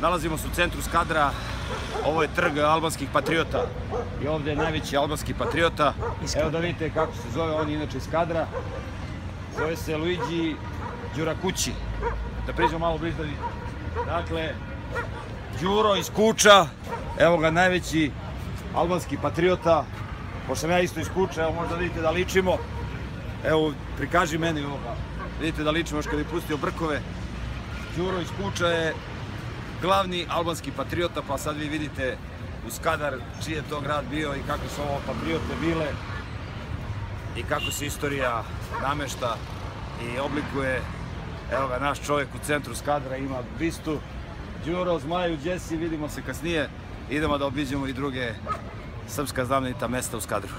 Nalazimo se u centru Skadra, ovo je trg albanskih patriota i ovde je najveći albanski patriota. Evo da vidite kako se zove, on je inače iz Skadra. Zove se Luigi Đurakući. Da priđemo malo bliže da vidite. Dakle, Đuro iz Kuča, evo ga najveći albanski patriota. Pošto sam ja isto iz Kuča, evo možda vidite da ličimo. Evo, prikaži meni ovoga. Vidite da ličimo još kad je pustio brkove. Đuro iz Kuča je glavni albanski patriota, pa sad vi vidite u Skadar čiji je to grad bio i kako su ovo patriote bile i kako se istorija namešta i oblikuje. Evo ga, naš čovjek u centru Skadra ima bistu. Đuro, Zmaju, Đesi, vidimo se kasnije. Idemo da obiđemo i druge srpska znamenita mesta u Skadru.